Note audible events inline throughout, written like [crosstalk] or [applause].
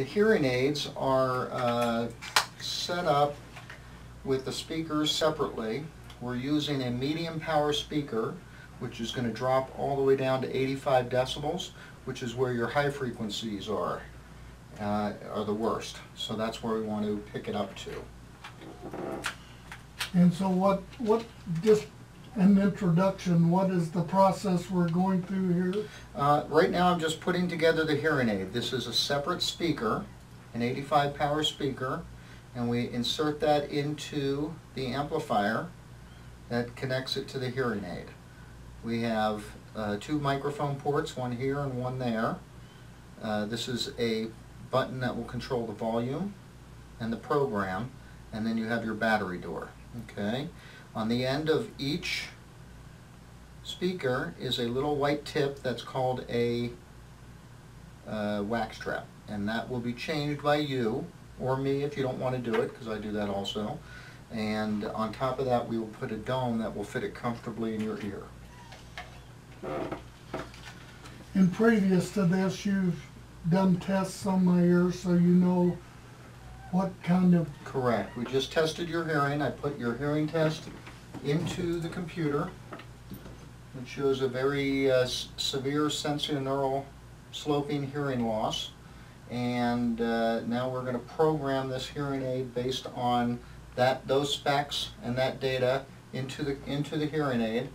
The hearing aids are uh, set up with the speakers separately. We're using a medium power speaker, which is going to drop all the way down to 85 decibels, which is where your high frequencies are, uh, are the worst. So that's where we want to pick it up to. And so what, what, just an introduction, what is the process we're going through here? Uh, right now, I'm just putting together the hearing aid. This is a separate speaker, an 85 power speaker, and we insert that into the amplifier that connects it to the hearing aid. We have uh, two microphone ports, one here and one there. Uh, this is a button that will control the volume and the program, and then you have your battery door. Okay. On the end of each speaker is a little white tip that's called a uh, wax trap, and that will be changed by you or me if you don't want to do it, because I do that also. And on top of that, we will put a dome that will fit it comfortably in your ear. And previous to this, you've done tests on my ear so you know what kind of, Correct. We just tested your hearing. I put your hearing test into the computer. It shows a very uh, severe sensorineural sloping hearing loss. And uh, now we're going to program this hearing aid based on that, those specs and that data into the, into the hearing aid.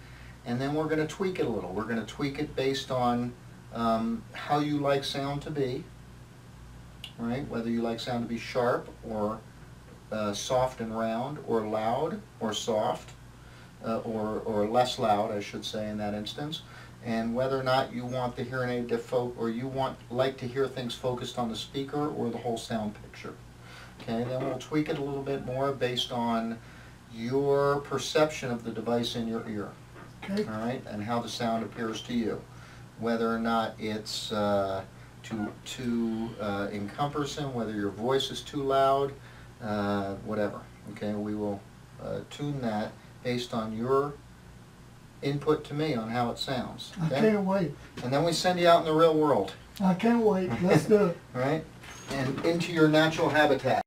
And then we're going to tweak it a little. We're going to tweak it based on um, how you like sound to be, right? Whether you like sound to be sharp or uh, soft and round, or loud or soft, uh, or, or less loud, I should say, in that instance. And whether or not you want the hearing aid to focus or you want, like to hear things focused on the speaker or the whole sound picture. Okay, then we'll tweak it a little bit more based on your perception of the device in your ear okay? all right, and how the sound appears to you. Whether or not it's uh, too, too uh, encompassing, whether your voice is too loud, uh, whatever. Okay, we will uh, tune that based on your input to me on how it sounds. I can't wait. And then we send you out in the real world, I can't wait. Let's do it. [laughs] all right? And into your natural habitat.